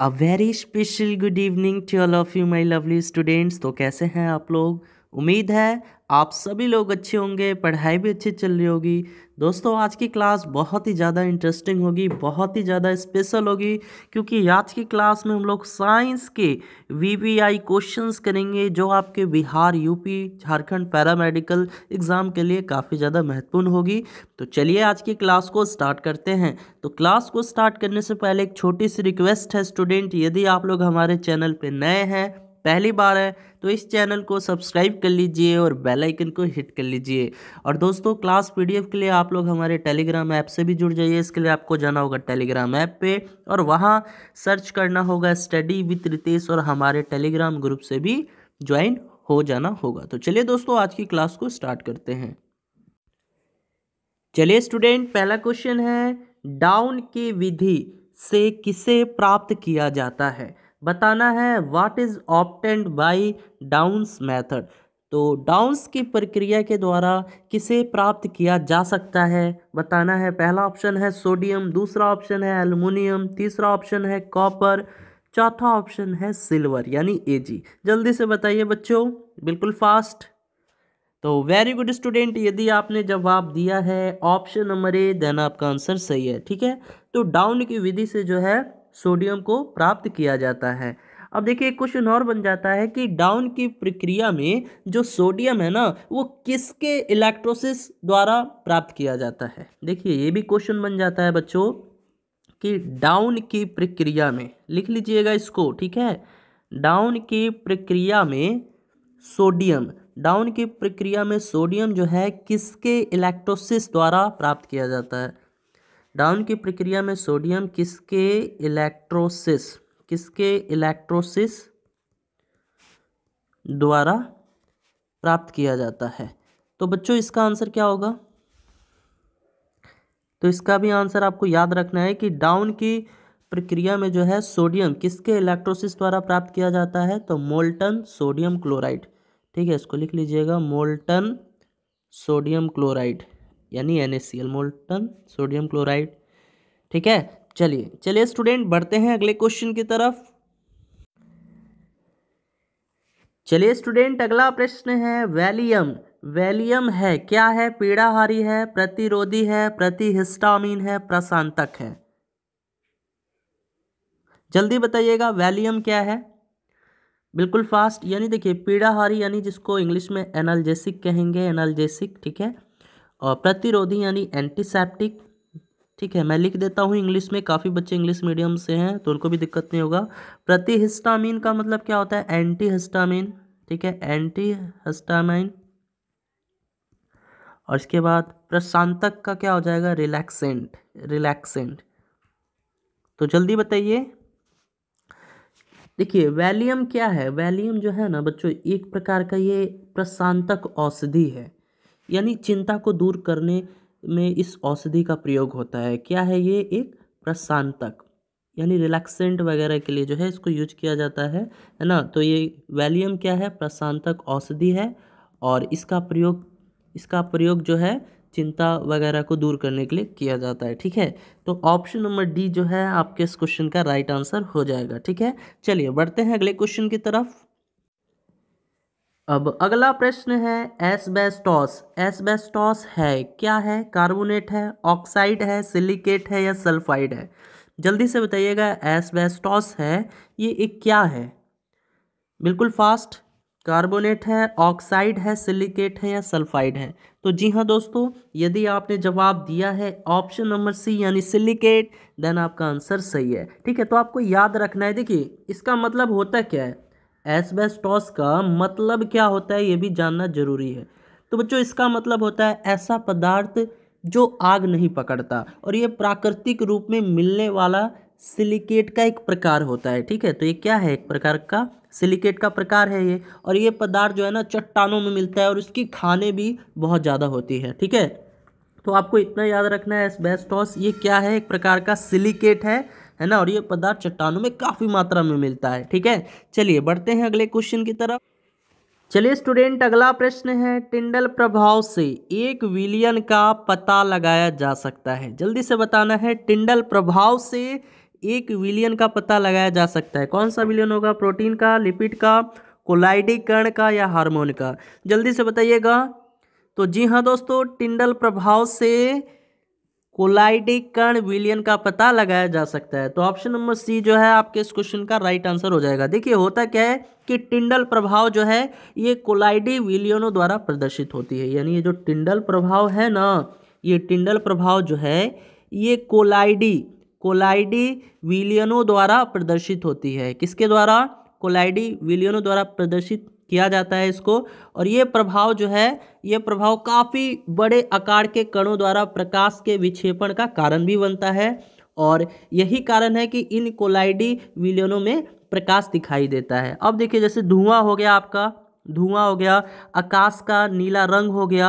A very special good evening to all of you my lovely students तो कैसे हैं आप लोग? उम्मीद है आप सभी लोग अच्छे होंगे, पढ़ाई भी अच्छी चल रही होगी। दोस्तों, आज की क्लास बहुत ही ज़्यादा इंटरेस्टिंग होगी, बहुत ही ज़्यादा स्पेशल होगी, क्योंकि आज की क्लास में हम लोग साइंस के वीवीआई क्वेश्चंस करेंगे, जो आपके Bihar UP Jharkhand paramedical exam के लिए काफ़ी ज़्यादा महत्वपूर्ण होगी। तो चलिए आज की क्लास को स्टार्ट करते हैं। तो क्लास को स्टार्ट करने से पहले एक छोटी सी रिक्वेस्ट है स्टूडेंट यदि आप लोग हमारे चैनल पर नए हैं पहली बार है तो इस चैनल को सब्सक्राइब कर लीजिए और बेल आइकन को हिट कर लीजिए। और दोस्तों, क्लास पीडीएफ के लिए आप लोग हमारे टेलीग्राम ऐप से भी जुड़ जाइए। इसके लिए आपको जाना होगा टेलीग्राम ऐप पे और वहाँ सर्च करना होगा स्टडी विथ रितेश और हमारे टेलीग्राम ग्रुप से भी ज्वाइन हो जाना होगा। तो चलिए दोस्तों, आज की क्लास को स्टार्ट करते हैं। चलिए स्टूडेंट, पहला क्वेश्चन है, डाउन की विधि से किसे प्राप्त किया जाता है? बताना है what is obtained by Downs method तो डाउन्स की प्रक्रिया के द्वारा किसे प्राप्त किया जा सकता है? बताना है, पहला ऑप्शन है सोडियम दूसरा ऑप्शन है एल्युमिनियम तीसरा ऑप्शन है कॉपर चौथा ऑप्शन है सिल्वर यानी एजी जल्दी से बताइए बच्चों, बिल्कुल फास्ट तो वेरी गुड स्टूडेंट यदि आपने जवाब दिया है ऑप्शन नंबर ए देन आपका आंसर सही है, ठीक है? तो डाउन की विधि से जो है सोडियम को प्राप्त किया जाता है। अब देखिए, क्वेश्चन और बन जाता है कि डाउन की प्रक्रिया में जो सोडियम है ना, वो किसके इलेक्ट्रोसिस द्वारा प्राप्त किया जाता है? देखिए, ये भी क्वेश्चन बन जाता है बच्चों, कि डाउन की प्रक्रिया में, लिख लीजिएगा इसको, ठीक है? डाउन की प्रक्रिया में सोडियम, डाउन की प्रक्रिया में सोडियम जो है, किसके इलेक्ट्रोसिस द्वारा प्राप्त किया जाता है? डाउन की प्रक्रिया में सोडियम किसके इलेक्ट्रोसिस किसके इलेक्ट्रोसिस द्वारा प्राप्त किया जाता है? तो बच्चों, इसका आंसर क्या होगा? तो इसका भी आंसर आपको याद रखना है कि डाउन की प्रक्रिया में जो है सोडियम किसके इलेक्ट्रोसिस द्वारा प्राप्त किया जाता है? तो मोल्टन सोडियम क्लोराइड। ठीक है, इसको लिख लीजिएगा, मोल्टन सोडियम क्लोराइड। यानी एन मोल्टन सोडियम क्लोराइड। ठीक है, चलिए चलिए स्टूडेंट, बढ़ते हैं अगले क्वेश्चन की तरफ़। चलिए स्टूडेंट, अगला प्रश्न है, वैलियम वैलियम है, क्या है? पीड़ाहारी है, प्रतिरोधी है, प्रतिहिस्टामीन है, प्रशांतक है। जल्दी बताइएगा, वैलियम क्या है? बिल्कुल फास्ट, यानी देखिए, पीड़ाहारी, यानी जिसको इंग्लिश में एनाल्जेसिक कहेंगे, एनाल्जेसिक, ठीक है? और प्रतिरोधी यानी एंटीसेप्टिक ठीक है, मैं लिख देता हूँ इंग्लिश में, काफ़ी बच्चे इंग्लिश मीडियम से हैं तो उनको भी दिक्कत नहीं होगा। प्रतिहिस्टामिन का मतलब क्या होता है? एंटी हिस्टामीन ठीक है एंटी हिस्टामाइन और इसके बाद प्रशांतक का क्या हो जाएगा? रिलैक्सेंट रिलैक्सेंट तो जल्दी बताइए। देखिए, वैलियम क्या है? वैलियम जो है ना, बच्चों, एक प्रकार का ये प्रशांतक औषधि है। यानी चिंता को दूर करने में इस औषधि का प्रयोग होता है। क्या है ये एक प्रशांतक, यानी रिलैक्सेंट वगैरह के लिए जो है इसको यूज़ किया जाता है है ना? तो ये वैलियम क्या है? प्रशांतक औषधि है और इसका प्रयोग इसका प्रयोग जो है चिंता वगैरह को दूर करने के लिए किया जाता है, ठीक है? तो ऑप्शन नंबर डी जो है आपके इस क्वेश्चन का राइट आंसर हो जाएगा, ठीक है? चलिए बढ़ते हैं अगले क्वेश्चन की तरफ़। अब अगला प्रश्न है, एसबेस्टॉस। एसबेस्टॉस है, क्या है? कार्बोनेट है, ऑक्साइड है, सिलिकेट है या सल्फाइड है? जल्दी से बताइएगा, एसबेस्टॉस है, ये एक क्या है? बिल्कुल फास्ट। कार्बोनेट है, ऑक्साइड है, सिलिकेट है या सल्फाइड है? तो जी हाँ दोस्तों, यदि आपने जवाब दिया है ऑप्शन नंबर सी, यानी सिलिकेट, देन आपका आंसर सही है। ठीक है तो आपको याद रखना है। देखिए, इसका मतलब होता क्या है? एसबेस्टॉस का मतलब क्या होता है ये भी जानना ज़रूरी है। तो बच्चों, इसका मतलब होता है ऐसा पदार्थ जो आग नहीं पकड़ता और ये प्राकृतिक रूप में मिलने वाला सिलिकेट का एक प्रकार होता है, ठीक है? तो ये क्या है? एक प्रकार का सिलिकेट का प्रकार है ये और ये पदार्थ जो है ना चट्टानों में मिलता है और इसकी खाने भी बहुत ज़्यादा होती है, ठीक है? तो आपको इतना याद रखना है, एसबेस्टॉस, ये क्या है? एक प्रकार का सिलिकेट है है ना? और ये पदार्थ चट्टानों में काफ़ी मात्रा में मिलता है, ठीक है? चलिए, बढ़ते हैं अगले क्वेश्चन की तरफ़। चलिए स्टूडेंट अगला प्रश्न है टिंडल प्रभाव से एक विलियन का पता लगाया जा सकता है। जल्दी से बताना है टिंडल प्रभाव से एक विलियन का पता लगाया जा सकता है। कौन सा विलियन होगा? प्रोटीन का, लिपिड का कोलाइडिक कण का या हार्मोन का? जल्दी से बताइएगा। तो जी हाँ दोस्तों टिंडल प्रभाव से कोलाइडिक कण विलियन का पता लगाया जा सकता है। तो ऑप्शन नंबर सी जो है, आपके इस क्वेश्चन का राइट आंसर हो जाएगा। देखिए, होता क्या है कि टिंडल प्रभाव जो है, ये कोलाइडी विलियनों द्वारा प्रदर्शित होती है। यानी ये जो टिंडल प्रभाव है ना, ये टिंडल प्रभाव जो है, ये कोलाइडी कोलाइडी विलियनों द्वारा प्रदर्शित होती है। किसके द्वारा? कोलाइडी विलियनों द्वारा प्रदर्शित किया जाता है इसको। और ये प्रभाव जो है, ये प्रभाव काफ़ी बड़े आकार के कणों द्वारा प्रकाश के विक्षेपण का कारण भी बनता है। और यही कारण है कि इन कोलाइडी विलियनों में प्रकाश दिखाई देता है। अब देखिए, जैसे धुआँ हो गया आपका, धुआँ हो गया, आकाश का नीला रंग हो गया,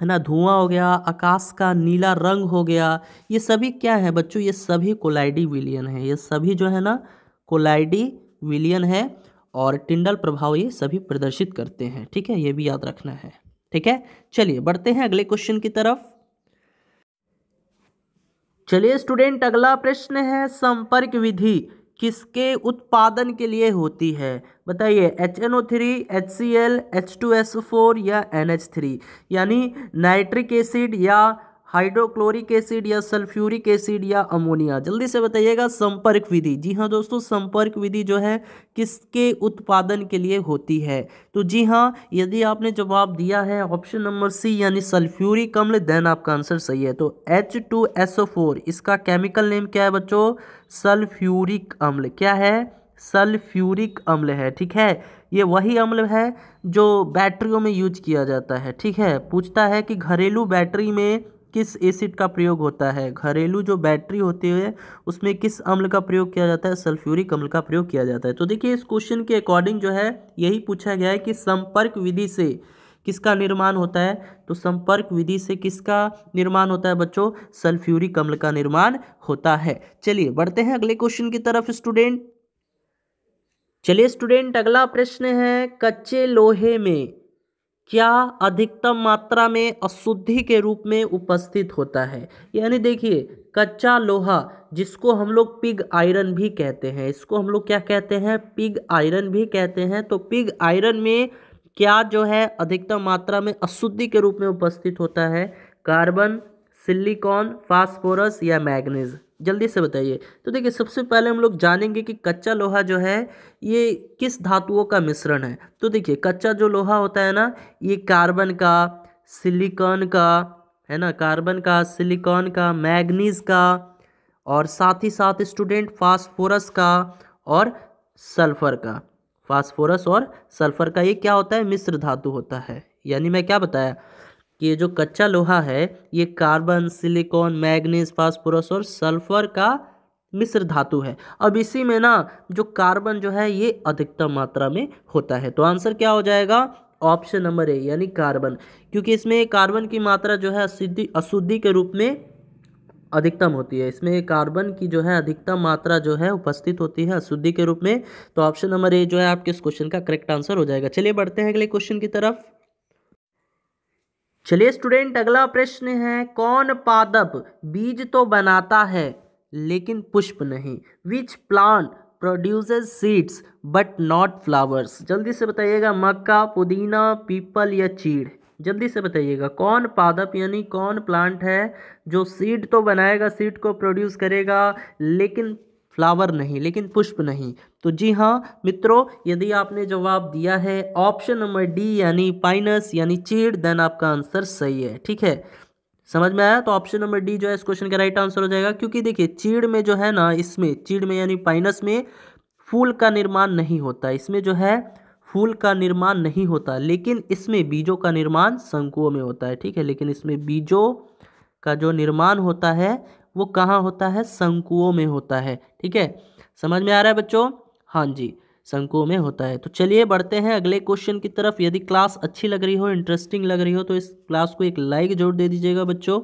है ना, धुआँ हो गया, आकाश का नीला रंग हो गया, ये सभी क्या है बच्चों? ये सभी कोलाइडी विलियन है। ये सभी जो है ना, कोलाइडी विलियन है। और टिंडल प्रभाव ये सभी प्रदर्शित करते हैं। ठीक है? ये भी याद रखना है। ठीक है? चलिए, बढ़ते हैं अगले क्वेश्चन की तरफ़। चलिए स्टूडेंट अगला प्रश्न है, संपर्क विधि किसके उत्पादन के लिए होती है? बताइए H N O three H C L H two S four या एन एच थ्री यानी नाइट्रिक एसिड या हाइड्रोक्लोरिक एसिड या सल्फ्यूरिक एसिड या अमोनिया। जल्दी से बताइएगा संपर्क विधि। जी हाँ दोस्तों, संपर्क विधि जो है, किसके उत्पादन के लिए होती है? तो जी हाँ यदि आपने जवाब दिया है ऑप्शन नंबर सी, यानी सल्फ्यूरिक अम्ल, देन आपका आंसर सही है। तो H two S O four इसका केमिकल नेम क्या है बच्चों? सल्फ्यूरिक अम्ल। क्या है? सल्फ्यूरिक अम्ल है, ठीक है? ये वही अम्ल है जो बैटरियों में यूज़ किया जाता है, ठीक है? पूछता है कि घरेलू बैटरी में किस एसिड का प्रयोग होता है? घरेलू जो बैटरी होती है, उसमें किस अम्ल का प्रयोग किया जाता है? सल्फ्यूरिक अम्ल का प्रयोग किया जाता है। तो देखिए, इस क्वेश्चन के अकॉर्डिंग जो है, यही पूछा गया है कि संपर्क विधि से किसका निर्माण होता है? तो संपर्क विधि से किसका निर्माण होता है बच्चों? सल्फ्यूरिक अम्ल का निर्माण होता है। चलिए, बढ़ते हैं अगले क्वेश्चन की तरफ़ स्टूडेंट चलिए स्टूडेंट अगला प्रश्न है, कच्चे लोहे में क्या अधिकतम मात्रा में अशुद्धि के रूप में उपस्थित होता है? यानी देखिए, कच्चा लोहा, जिसको हम लोग पिग आयरन भी कहते हैं, इसको हम लोग क्या कहते हैं? पिग आयरन भी कहते हैं। तो पिग आयरन में क्या जो है अधिकतम मात्रा में अशुद्धि के रूप में उपस्थित होता है? कार्बन, सिलिकॉन, फास्फोरस या मैग्नीज। जल्दी से बताइए। तो देखिए, सबसे पहले हम लोग जानेंगे कि कच्चा लोहा जो है, ये किस धातुओं का मिश्रण है। तो देखिए, कच्चा जो लोहा होता है ना, ये कार्बन का, सिलिकॉन का, है ना, कार्बन का, सिलिकॉन का, मैग्नीज का, और साथ ही साथ स्टूडेंट फास्फोरस का और सल्फ़र का। फास्फोरस और सल्फ़र का ये क्या होता है? मिश्र धातु होता है। यानी मैं क्या बताया? कि ये जो कच्चा लोहा है, ये कार्बन, सिलिकॉन, मैग्नीज, फास्फोरस और सल्फ़र का मिश्र धातु है। अब इसी में ना जो कार्बन जो है, ये अधिकतम मात्रा में होता है। तो आंसर क्या हो जाएगा? ऑप्शन नंबर ए, यानी कार्बन। क्योंकि इसमें कार्बन की मात्रा जो है, अशुद्धि अशुद्धि के रूप में अधिकतम होती है। इसमें कार्बन की जो है, अधिकतम मात्रा जो है, उपस्थित होती है अशुद्धि के रूप में। तो ऑप्शन नंबर ए जो है, आपके इस क्वेश्चन का करेक्ट आंसर हो जाएगा। चलिए, बढ़ते हैं अगले क्वेश्चन की तरफ़। चलिए स्टूडेंट अगला प्रश्न है, कौन पादप बीज तो बनाता है, लेकिन पुष्प नहीं? Which plant produces seeds but not flowers जल्दी से बताइएगा, मक्का, पुदीना, पीपल या चीड़? जल्दी से बताइएगा, कौन पादप यानी कौन प्लांट है जो सीड तो बनाएगा सीड को प्रोड्यूस करेगा, लेकिन फ्लावर नहीं, लेकिन पुष्प नहीं? तो जी हाँ मित्रों, यदि आपने जवाब दिया है ऑप्शन नंबर डी यानी पाइनस यानी चीड़ देन आपका आंसर सही है, ठीक है? समझ में आया? तो ऑप्शन नंबर डी जो है, इस क्वेश्चन का राइट आंसर हो जाएगा, क्योंकि देखिए चीड़ में जो है ना, इसमें चीड़ में यानी पाइनस में फूल का निर्माण नहीं होता, इसमें जो है, फूल का निर्माण नहीं होता, लेकिन इसमें बीजों का निर्माण शंकुओं में होता है, ठीक है? लेकिन इसमें बीजों का जो निर्माण होता है, वो कहाँ होता है? शंकुओं में होता है, ठीक है? समझ में आ रहा है बच्चों? हाँ जी शंकुओं में होता है। तो चलिए बढ़ते हैं अगले क्वेश्चन की तरफ़। यदि क्लास अच्छी लग रही हो इंटरेस्टिंग लग रही हो तो इस क्लास को एक लाइक जोड़ दे दीजिएगा बच्चों।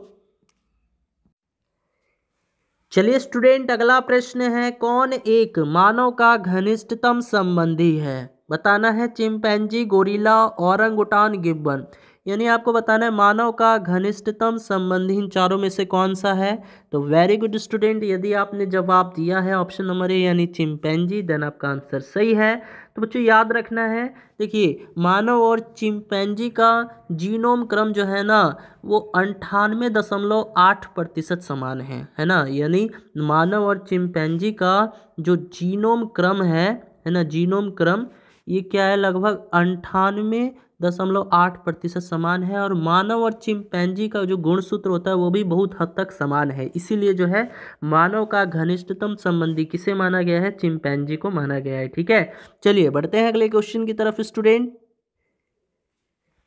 चलिए स्टूडेंट अगला प्रश्न है, कौन एक मानव का घनिष्ठतम संबंधी है? बताना है चिंपैंजी गोरिल्ला औरंगुटान गिब्बन यानी आपको बताना है, मानव का घनिष्ठतम संबंधी इन चारों में से कौन सा है? तो वेरी गुड स्टूडेंट यदि आपने जवाब दिया है ऑप्शन नंबर ए यानी चिंपैंजी देन आपका आंसर सही है। तो बच्चों, याद रखना है, देखिए, मानव और चिंपैंजी का जीनोम क्रम जो है ना, वो अंठानवे दशमलव आठ प्रतिशत समान है है ना? यानी मानव और चिंपैंजी का जो जीनोम क्रम है है ना जीनोम क्रम, ये क्या है? लगभग अंठानवे दशमलव आठ प्रतिशत समान है और मानव और चिंपैंजी का जो गुणसूत्र होता है वो भी बहुत हद तक समान है। इसीलिए जो है, मानव का घनिष्ठतम संबंधी किसे माना गया है? चिंपैंजी को माना गया है, ठीक है? चलिए, बढ़ते हैं अगले क्वेश्चन की तरफ़ स्टूडेंट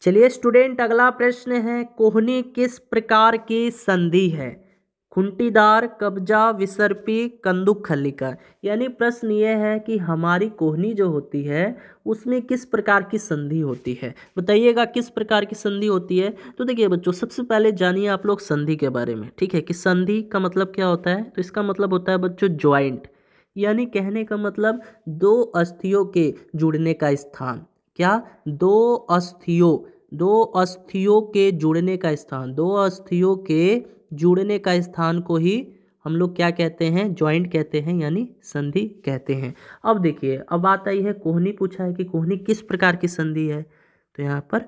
चलिए स्टूडेंट अगला प्रश्न है, कोहनी किस प्रकार की संधि है? खुंटीदार, कब्जा, विसर्पी, कंदुक खलिका यानी प्रश्न ये है कि हमारी कोहनी जो होती है, उसमें किस प्रकार की संधि होती है? बताइएगा किस प्रकार की संधि होती है? तो देखिए बच्चों, सबसे पहले जानिए आप लोग संधि के बारे में, ठीक है? कि संधि का मतलब क्या होता है? तो इसका मतलब होता है बच्चों, ज्वाइंट। यानी कहने का मतलब दो अस्थियों के जुड़ने का स्थान। क्या? दो अस्थियों दो अस्थियों के जुड़ने का स्थान, दो अस्थियों के जुड़ने का स्थान को ही हम लोग क्या कहते हैं? ज्वाइंट कहते हैं, यानी संधि कहते हैं। अब देखिए, अब बात आई है कोहनी, पूछा है कि कोहनी किस प्रकार की संधि है? तो यहाँ पर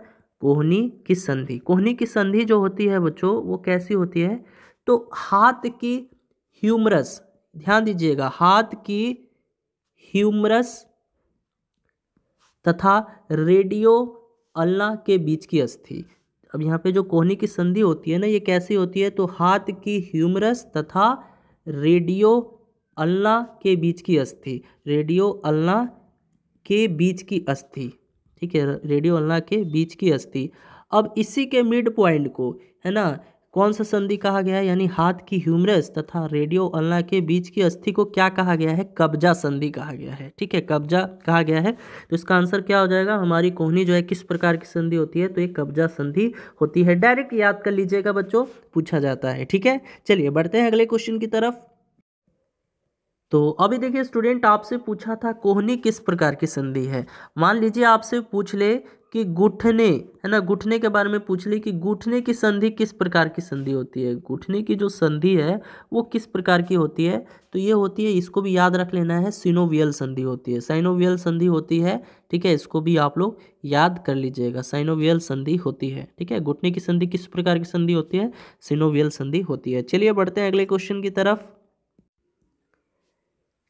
कोहनी की संधि। कोहनी की संधि जो होती है बच्चों, वो कैसी होती है? तो हाथ की ह्यूमरस ध्यान दीजिएगा, हाथ की ह्यूमरस तथा रेडियो अल्ला के बीच की अस्थि। अब यहाँ पे जो कोहनी की संधि होती है ना, ये कैसी होती है? तो हाथ की ह्यूमरस तथा रेडियो अल्ला के बीच की अस्थि। रेडियो अल्ला के बीच की अस्थि, ठीक है? रेडियो अल्ला के बीच की अस्थि। अब इसी के मिड पॉइंट को, है ना? कौन सा संधि कहा गया है? यानी हाथ की ह्यूमरस तथा रेडियो अल्ला के बीच की अस्थि को क्या कहा गया है? कब्जा संधि कहा गया है। ठीक है, कब्जा कहा गया है। तो इसका आंसर क्या हो जाएगा? हमारी कोहनी जो है, किस प्रकार की संधि होती है? तो ये कब्जा संधि होती है। डायरेक्ट याद कर लीजिएगा बच्चों, पूछा जाता है। ठीक है, चलिए बढ़ते हैं अगले क्वेश्चन की तरफ़। तो अभी देखिए, स्टूडेंट आपसे पूछा था, कोहनी किस प्रकार की संधि है? मान लीजिए आपसे पूछ ले कि गुठने, है ना, गुठने के बारे में पूछ ली कि गुठने की संधि किस प्रकार की संधि होती है? गुठने की जो संधि है, वो किस प्रकार की होती है? तो ये होती है, इसको भी याद रख लेना है सिनोवियल संधि होती है। साइनोवियल संधि होती है, ठीक है, इसको भी आप लोग याद कर लीजिएगा। साइनोवियल संधि होती है, ठीक है घुटने की संधि किस प्रकार की संधि होती है? सिनोवियल संधि होती है। चलिए, बढ़ते हैं अगले क्वेश्चन की तरफ़।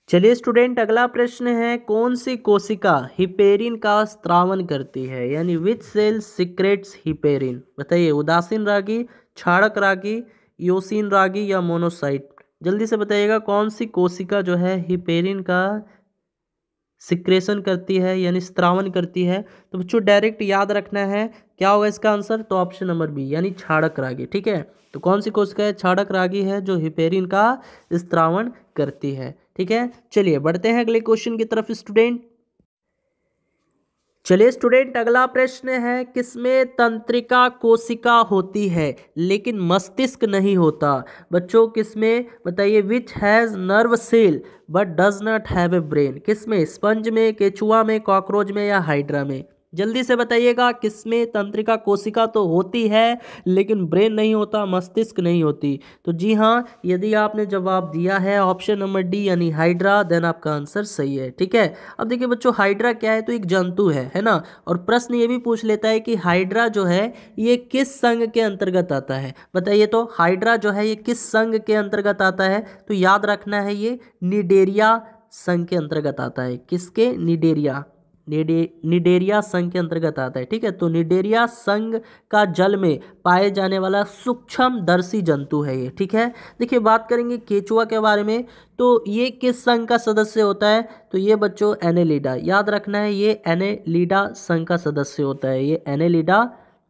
चलिए स्टूडेंट अगला प्रश्न है कौन सी कोशिका हिपेरिन का स्त्रावन करती है? यानी विच सेल सिक्रेट्स हिपेरिन बताइए, उदासीन रागी क्षारक रागी, योसीन रागी या मोनोसाइट जल्दी से बताइएगा कौन सी कोशिका जो है हिपेरिन का सिक्रेशन करती है, यानी स्त्रावन करती है? तो बच्चों डायरेक्ट याद रखना है, क्या होगा इसका आंसर तो ऑप्शन नंबर बी यानी छाड़क रागी, ठीक है? तो कौन सी कोशिका है, छाड़क रागी है, जो हिपेरिन का स्त्रावन करती है? ठीक है? चलिए, बढ़ते हैं अगले क्वेश्चन की तरफ़ स्टूडेंट चलिए स्टूडेंट अगला प्रश्न है, किसमें तंत्रिका कोशिका होती है, लेकिन मस्तिष्क नहीं होता? बच्चों, किसमें? बताइए which has nerve cell but does not have a brain किसमें? स्पंज में, केचुआ में कॉकरोच में या हाइड्रा में? जल्दी से बताइएगा, किसमें तंत्रिका कोशिका तो होती है, लेकिन ब्रेन नहीं होता, मस्तिष्क नहीं होती। तो जी हाँ यदि आपने जवाब दिया है ऑप्शन नंबर डी, यानी हाइड्रा, देन आपका आंसर सही है, ठीक है? अब देखिए बच्चों, हाइड्रा क्या है? तो एक जंतु है है ना? और प्रश्न ये भी पूछ लेता है कि हाइड्रा जो है, ये किस संघ के अंतर्गत आता है? बताइए तो हाइड्रा जो है, ये किस संघ के अंतर्गत आता है? तो याद रखना है ये, निडेरिया संघ के अंतर्गत आता है। किसके? निडेरिया। निडेरिया संघ के अंतर्गत आता है, ठीक है? तो निडेरिया संघ का जल में पाए जाने वाला सूक्ष्म दर्शी जंतु है ये, ठीक है? देखिए, बात करेंगे केचुआ के बारे में तो ये किस संघ का सदस्य होता है? तो ये बच्चों, एनेलिडा, याद रखना है, ये एनेलिडा संघ का सदस्य होता है, ये एनेलिडा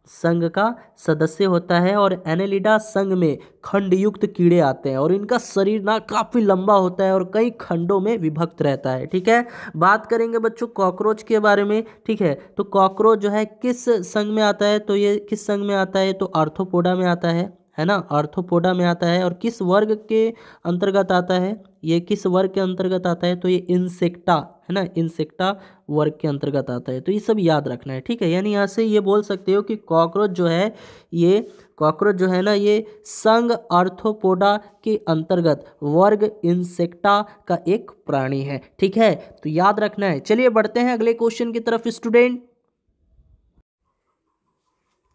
संघ का सदस्य होता है और एनेलिडा संघ में खंडयुक्त कीड़े आते हैं और इनका शरीर ना काफ़ी लंबा होता है और कई खंडों में विभक्त रहता है, ठीक है? बात करेंगे बच्चों कॉकरोच के बारे में, ठीक है? तो कॉकरोच जो है किस संघ में आता है? तो ये किस संघ में आता है? तो आर्थोपोडा में आता है है ना? आर्थोपोडा में आता है और किस वर्ग के अंतर्गत आता है? ये किस वर्ग के अंतर्गत आता है? तो ये इंसेक्टा है ना इंसेक्टा वर्ग के अंतर्गत आता है। तो ये सब याद रखना है, ठीक है? यानी यहाँ से ये बोल सकते हो कि कॉकरोच जो है, ये कॉकरोच जो है ना, ये संग अर्थोपोडा के अंतर्गत वर्ग इंसेक्टा का एक प्राणी है, ठीक है? तो याद रखना है। चलिए बढ़ते हैं अगले क्वेश्चन की तरफ़, स्टूडेंट।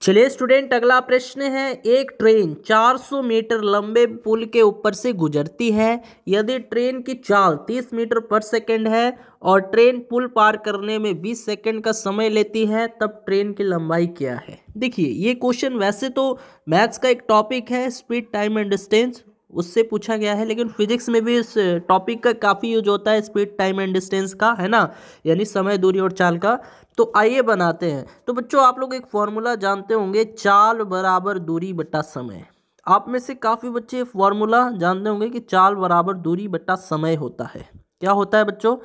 चलिए स्टूडेंट अगला प्रश्न है, एक ट्रेन 400 मीटर लंबे पुल के ऊपर से गुजरती है। यदि ट्रेन की चाल 30 मीटर पर सेकंड है और ट्रेन पुल पार करने में 20 सेकंड का समय लेती है, तब ट्रेन की लंबाई क्या है? देखिए, ये क्वेश्चन वैसे तो मैथ्स का एक टॉपिक है स्पीड टाइम एंड डिस्टेंस उससे पूछा गया है, लेकिन फिजिक्स में भी इस टॉपिक का काफ़ी यूज़ होता है स्पीड टाइम एंड डिस्टेंस का, है ना? यानी समय, दूरी और चाल का। तो आइए बनाते हैं। तो बच्चों, आप लोग एक फॉर्मूला जानते होंगे, चाल बराबर दूरी बटा समय। आप में से काफ़ी बच्चे फॉर्मूला जानते होंगे कि चाल बराबर दूरी बटा समय होता है। क्या होता है बच्चों?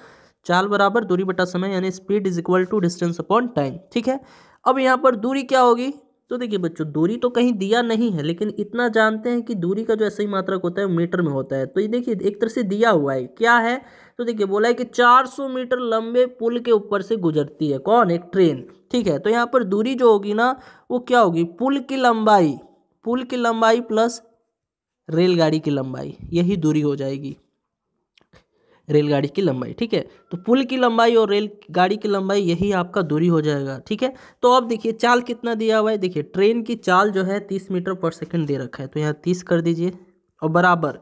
चाल बराबर दूरी बटा समय, यानी speed is equal to distance upon time ठीक है? अब यहाँ पर दूरी क्या होगी? तो देखिए बच्चों, दूरी तो कहीं दिया नहीं है, लेकिन इतना जानते हैं कि दूरी का जो ऐसा ही मात्रक होता है वो मीटर में होता है। तो ये देखिए, एक तरह से दिया हुआ है। क्या है? तो देखिए, बोला है कि 400 मीटर लंबे पुल के ऊपर से गुजरती है। कौन? एक ट्रेन। ठीक है तो यहाँ पर दूरी जो होगी ना, वो क्या होगी? पुल की लंबाई, पुल की लंबाई प्लस रेलगाड़ी की लंबाई, यही दूरी हो जाएगी। रेलगाड़ी की लंबाई, ठीक है? तो पुल की लंबाई और रेल गाड़ी की लंबाई, यही आपका दूरी हो जाएगा, ठीक है? तो अब देखिए, चाल कितना दिया हुआ है? देखिए, ट्रेन की चाल जो है तीस मीटर पर सेकंड दे रखा है तो यहाँ तीस कर दीजिए, और बराबर।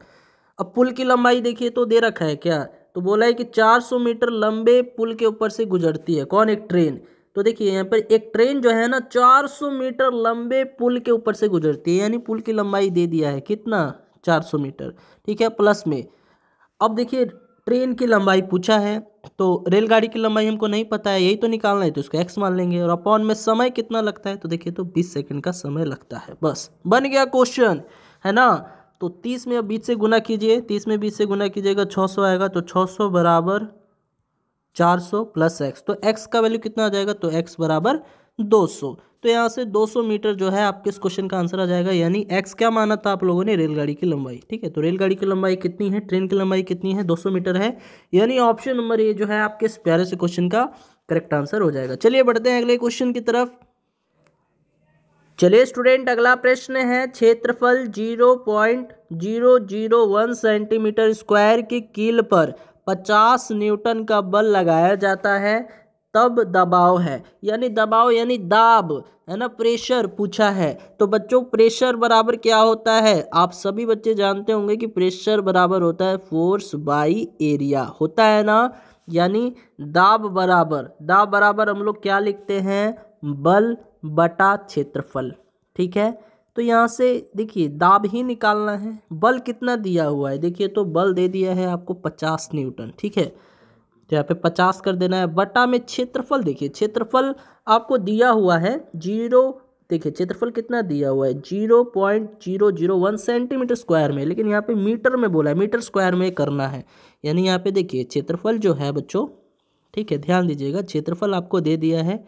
अब पुल की लंबाई देखिए तो दे रखा है क्या? तो बोला है कि 400 मीटर लंबे पुल के ऊपर से गुजरती है, कौन? एक ट्रेन। तो देखिए, यहाँ पर एक ट्रेन जो है ना 400 मीटर लंबे पुल के ऊपर से गुजरती है, यानी पुल की लंबाई दे दिया है, कितना? 400 मीटर, ठीक है? प्लस में। अब देखिए ट्रेन की लंबाई पूछा है तो रेलगाड़ी की लंबाई हमको नहीं पता है, यही तो निकालना है तो उसको एक्स मान लेंगे, और अपॉन में समय कितना लगता है तो देखिए तो बीस सेकंड का समय लगता है, बस। बन गया क्वेश्चन है ना? तो तीस में अब बीस से गुना कीजिए, तीस में बीस से गुना कीजिएगा, छः सौ आएगा तो छः सौ बराबर चार सौ प्लस एक्स तो एक्स का वैल्यू कितना आ जाएगा तो एक्स बराबर दो सौ। तो यहाँ से 200 मीटर जो है आपके इस क्वेश्चन का आंसर आ जाएगा, यानी एक्स क्या माना था आप लोगों ने? रेलगाड़ी की लंबाई। ठीक है तो रेलगाड़ी की लंबाई कितनी है? ट्रेन की लंबाई कितनी है? 200 मीटर है। यानी ऑप्शन नंबर ए जो है आपके इस प्यारे से क्वेश्चन का करेक्ट आंसर हो जाएगा। चलिए बढ़ते हैं अगले क्वेश्चन की तरफ़। चलिए स्टूडेंट अगला प्रश्न है क्षेत्रफल zero point zero zero one centimetre square की कील पर पचास न्यूटन का बल लगाया जाता है। तब दबाव है। यानी दबाव, यानी दाब, है ना? प्रेशर पूछा है। तो बच्चों, प्रेशर बराबर क्या होता है? आप सभी बच्चे जानते होंगे कि प्रेशर बराबर होता है फोर्स बाई एरिया। होता है ना? यानी दाब बराबर। दाब बराबर हम लोग क्या लिखते हैं? बल बटा क्षेत्रफल। ठीक है? तो यहाँ से देखिए, दाब ही निकालना है। बल कितना दिया हुआ है? देखिए तो बल दे दिया है आपको पचास न्यूटन। ठीक है? तो यहाँ पे पचास कर देना है। बटा में क्षेत्रफल देखिए, क्षेत्रफल आपको दिया हुआ है ज़ीरो, देखिए क्षेत्रफल कितना दिया हुआ है? Zero point zero zero one centimetre square में, लेकिन यहाँ पे मीटर में बोला है, मीटर स्क्वायर में करना है। यानी यहाँ पे देखिए क्षेत्रफल जो है बच्चों, ठीक है, ध्यान दीजिएगा, क्षेत्रफल आपको दे दिया है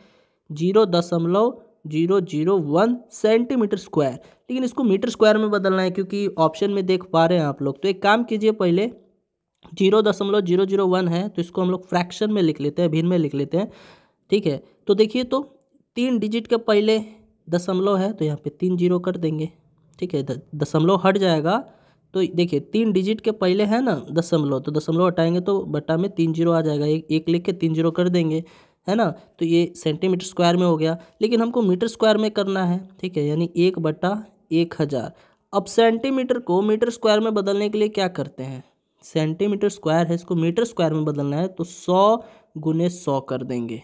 ज़ीरो दशमलव zero zero one centimetre square. लेकिन इसको मीटर स्क्वायर में बदलना है, क्योंकि ऑप्शन में देख पा रहे हैं आप लोग। तो एक काम कीजिए पहले ज़ीरो दशमलव ज़ीरो ज़ीरो वन है तो इसको हम लोग फ्रैक्शन में लिख लेते हैं, भिन्न में लिख लेते हैं, ठीक है? तो देखिए तो तीन डिजिट के पहले दशमलव है तो यहाँ पे तीन ज़ीरो कर देंगे, ठीक है? दशमलव हट जाएगा तो देखिए तीन डिजिट के पहले है ना दशमलव तो दशमलव हटाएँगे तो बट्टा में तीन ज़ीरो आ जाएगा, एक एक लिख के तीन ज़ीरो कर देंगे, है ना? तो ये सेंटीमीटर स्क्वायर में हो गया, लेकिन हमको मीटर स्क्वायर में करना है, ठीक है? यानी एक बट्टा एक हज़ार। अब सेंटीमीटर को मीटर स्क्वायर में बदलने के लिए क्या करते हैं? सेंटीमीटर स्क्वायर है, इसको मीटर स्क्वायर में बदलना है तो सौ गुने सौ कर देंगे।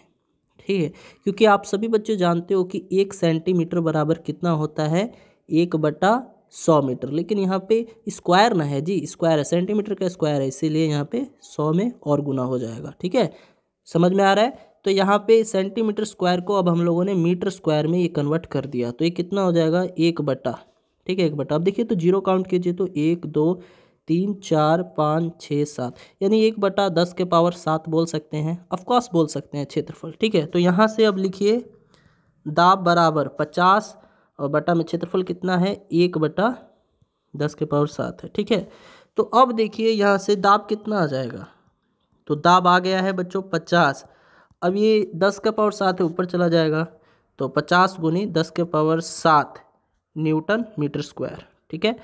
ठीक है? क्योंकि आप सभी बच्चे जानते हो कि एक सेंटीमीटर बराबर कितना होता है? एक बटा सौ मीटर। लेकिन यहाँ पे स्क्वायर ना है जी, स्क्वायर है, सेंटीमीटर का स्क्वायर है, इसीलिए यहाँ पे सौ में और गुना हो जाएगा। ठीक है? समझ में आ रहा है? तो यहाँ पे सेंटीमीटर स्क्वायर को अब हम लोगों ने मीटर स्क्वायर में ये कन्वर्ट कर दिया तो ये कितना हो जाएगा? एक बटा। ठीक है, एक बटा। अब देखिए तो ज़ीरो काउंट कीजिए तो एक, दो तीन, चार, पाँच, छः, सात। यानी एक बटा दस के पावर सात बोल सकते हैं। ऑफकोर्स बोल सकते हैं क्षेत्रफल, ठीक है? तो यहाँ से अब लिखिए दाब बराबर पचास और बटा में क्षेत्रफल कितना है? एक बटा दस के पावर सात है, ठीक है? तो अब देखिए यहाँ से दाब कितना आ जाएगा? तो दाब आ गया है बच्चों पचास। अब ये दस का पावर सात है, ऊपर चला जाएगा। तो पचास गुनी दस के पावर सात न्यूटन मीटर स्क्वायर, ठीक है?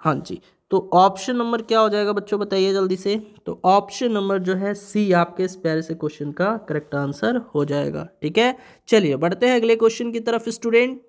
हाँ जी तो ऑप्शन नंबर क्या हो जाएगा बच्चों बताइए जल्दी से। तो ऑप्शन नंबर जो है सी आपके इस प्यारे से क्वेश्चन का करेक्ट आंसर हो जाएगा, ठीक है? चलिए बढ़ते हैं अगले क्वेश्चन की तरफ़ स्टूडेंट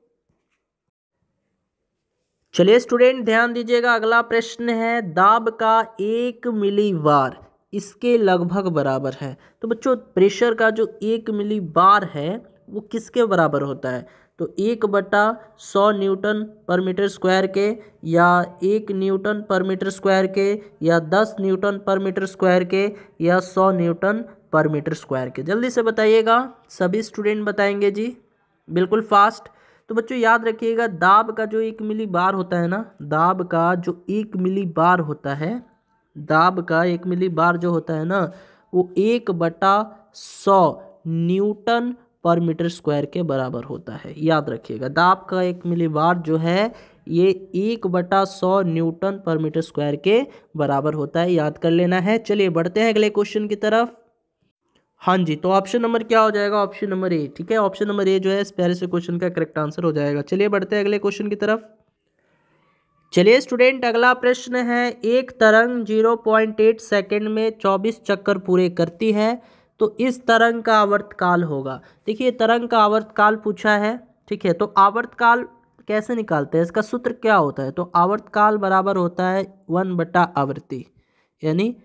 चलिए स्टूडेंट ध्यान दीजिएगा, अगला प्रश्न है, दाब का एक मिली बार इसके लगभग बराबर है। तो बच्चों प्रेशर का जो एक मिली बार है, वो किसके बराबर होता है? तो एक बटा सौ न्यूटन पर मीटर स्क्वायर के या एक न्यूटन पर मीटर स्क्वायर के या दस न्यूटन पर मीटर स्क्वायर के या सौ न्यूटन पर मीटर स्क्वायर के। जल्दी से बताइएगा, सभी स्टूडेंट बताएँगे जी, बिल्कुल फास्ट। तो बच्चों, याद रखिएगा, दाब का जो एक मिली बार होता है ना, दाब का जो एक मिली बार होता है, दाब का एक मिली बार जो होता है ना, वो एक बटा सौ न्यूटन पर मीटर स्क्वायर के बराबर होता है। याद रखिएगा, दाब का एक मिली बार जो है, ये एक बटा सौ न्यूटन पर मीटर स्क्वायर के बराबर होता है। याद कर लेना है। चलिए बढ़ते हैं अगले क्वेश्चन की तरफ़। हाँ जी तो ऑप्शन नंबर क्या हो जाएगा? ऑप्शन नंबर ए, ठीक है? ऑप्शन नंबर ए जो है, इस प्यारे से क्वेश्चन का करेक्ट आंसर हो जाएगा। चलिए बढ़ते हैं अगले क्वेश्चन की तरफ़। चलिए स्टूडेंट, अगला प्रश्न है, एक तरंग 0.8 सेकंड में 24 चक्कर पूरे करती है। तो इस तरंग का आवर्तकाल होगा। देखिए तरंग का आवर्तकाल पूछा है, ठीक है? तो आवर्तकाल कैसे निकालते हैं? इसका सूत्र क्या होता है? तो आवर्तकाल बराबर होता है वन बटा आवृत्ति, यानी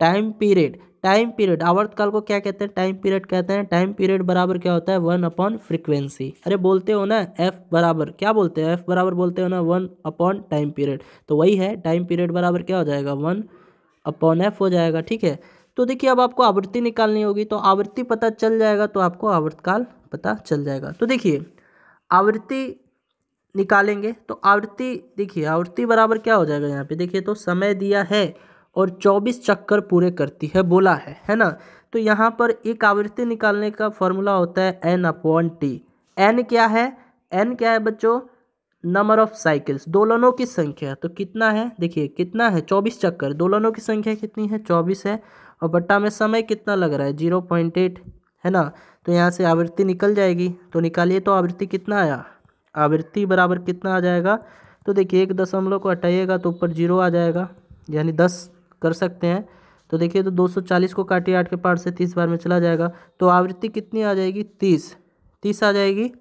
टाइम पीरियड। टाइम पीरियड, आवर्तकाल को क्या कहते हैं? टाइम पीरियड कहते हैं। टाइम पीरियड बराबर क्या होता है? One upon frequency. अरे, बोलते हो ना, एफ़ बराबर। क्या बोलते हैं? एफ़ बराबर बोलते हो ना, वन अपॉन टाइम पीरियड। तो वही है, टाइम पीरियड बराबर क्या हो जाएगा? वन अपॉन एफ़ हो जाएगा, ठीक है? तो देखिए, अब आपको आवृत्ति निकालनी होगी तो आवृत्ति पता चल जाएगा तो आपको आवर्तकाल पता चल जाएगा। तो देखिए, आवृत्ति निकालेंगे तो आवृत्ति, देखिए, आवृत्ति बराबर क्या हो जाएगा यहाँ पे? देखिए तो समय दिया है और 24 चक्कर पूरे करती है, बोला है है ना? तो यहाँ पर एक आवृत्ति निकालने का फॉर्मूला होता है एन अपॉन टी एन क्या है? एन क्या है बच्चों? नंबर ऑफ़ साइकिल्स, दोलनों की संख्या तो कितना है? देखिए, कितना है? चौबीस चक्कर। दोलनों की संख्या कितनी है? चौबीस है। और बट्टा में समय कितना लग रहा है? ज़ीरो पॉइंट एट, है ना? तो यहाँ से आवृत्ति निकल जाएगी। तो निकालिए तो आवृत्ति कितना आया? आवृत्ति बराबर कितना आ जाएगा? तो देखिए, एक दशमलव को हटाइएगा तो ऊपर ज़ीरो आ जाएगा। यानी दस कर सकते हैं। तो देखिए तो 240 को काटिए, आठ के पार्ट से तीस बार में चला जाएगा। तो आवृत्ति कितनी आ जाएगी? तीस। तीस आ जाएगी।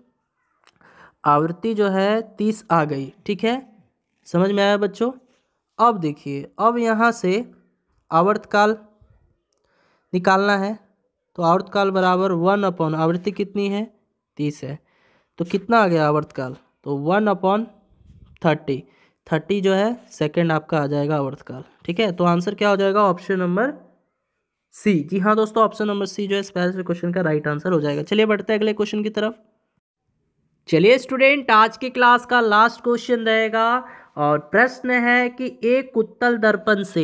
आवृत्ति जो है तीस आ गई, ठीक है? समझ में आया बच्चों? अब देखिए, अब यहाँ से आवर्तकाल निकालना है। तो आवर्तकाल बराबर वन अपॉन आवृत्ति कितनी है? तीस है। तो कितना आ गया आवर्तकाल तो वन अपॉन थर्टी। थर्टी जो है, सेकेंड आपका आ जाएगा आवर्तकाल ठीक है? तो आंसर क्या हो जाएगा? Option number C. जी हाँ दोस्तों, ऑप्शन नंबर सी जो है इस से क्वेश्चन का राइट आंसर हो जाएगा। चलिए बढ़ते हैं अगले क्वेश्चन की तरफ़। चलिए स्टूडेंट आज की क्लास का लास्ट क्वेश्चन रहेगा और प्रश्न है कि एक उत्तल दर्पण से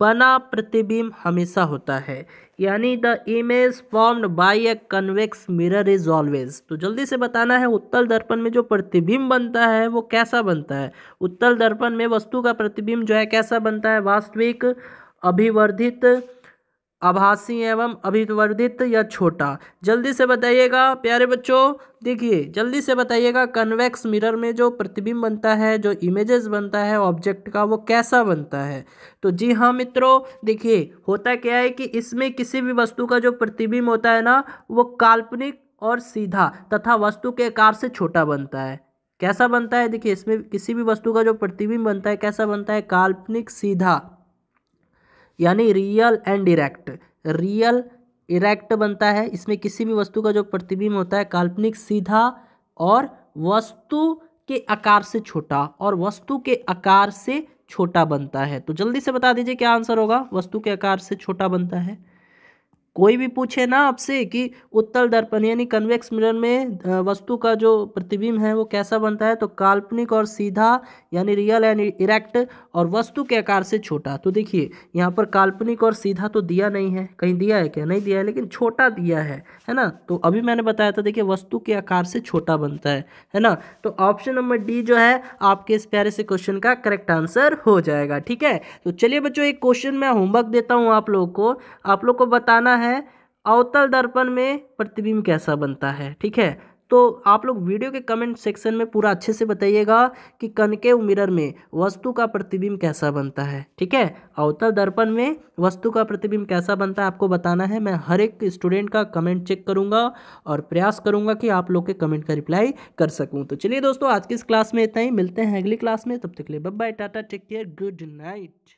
बना प्रतिबिंब हमेशा होता है। यानी the image formed by a convex mirror is always तो जल्दी से बताना है, उत्तल दर्पण में जो प्रतिबिंब बनता है, वो कैसा बनता है? उत्तल दर्पण में वस्तु का प्रतिबिंब जो है कैसा बनता है? वास्तविक, अभिवर्धित आभासी एवं अभिवर्धित या छोटा। जल्दी से बताइएगा, प्यारे बच्चों, देखिए, जल्दी से बताइएगा कन्वेक्स मिरर में जो प्रतिबिंब बनता है, जो इमेजेस बनता है ऑब्जेक्ट का, वो कैसा बनता है? तो जी हाँ मित्रों, देखिए, होता क्या है कि इसमें किसी भी वस्तु का जो प्रतिबिंब होता है ना, वो काल्पनिक और सीधा तथा वस्तु के आकार से छोटा बनता है। कैसा बनता है? देखिए, इसमें किसी भी वस्तु का जो प्रतिबिंब बनता है, कैसा बनता है? काल्पनिक, सीधा। यानी real and erect real erect बनता है। इसमें किसी भी वस्तु का जो प्रतिबिंब होता है, काल्पनिक, सीधा और वस्तु के आकार से छोटा और वस्तु के आकार से छोटा बनता है। तो जल्दी से बता दीजिए क्या आंसर होगा? वस्तु के आकार से छोटा बनता है। कोई भी पूछे ना आपसे कि उत्तल दर्पण यानी कन्वेक्स मिरर में वस्तु का जो प्रतिबिंब है वो कैसा बनता है तो काल्पनिक और सीधा यानी रियल एंड इरेक्ट और वस्तु के आकार से छोटा। तो देखिए, यहाँ पर काल्पनिक और सीधा तो दिया नहीं है। कहीं दिया है क्या? नहीं दिया है, लेकिन छोटा दिया है है ना? तो अभी मैंने बताया था, देखिए, वस्तु के आकार से छोटा बनता है है ना? तो ऑप्शन नंबर डी जो है, आपके इस प्यारे से क्वेश्चन का करेक्ट आंसर हो जाएगा, ठीक है? तो चलिए बच्चों, एक क्वेश्चन मैं होमवर्क देता हूँ आप लोगों को। आप लोग को बताना है अवतल दर्पण में प्रतिबिंब कैसा बनता है, ठीक है? तो आप लोग वीडियो के कमेंट सेक्शन में पूरा अच्छे से बताइएगा कि कनकेव मिरर में वस्तु का प्रतिबिंब कैसा बनता है, ठीक है? अवतल दर्पण में वस्तु का प्रतिबिंब कैसा बनता है आपको बताना है। मैं हर एक स्टूडेंट का कमेंट चेक करूँगा और प्रयास करूँगा कि आप लोग के कमेंट का रिप्लाई कर सकूँ। तो चलिए दोस्तों, आज की इस क्लास में इतना ही। मिलते हैं अगली क्लास में। तब तक के लिए bye tata take care good night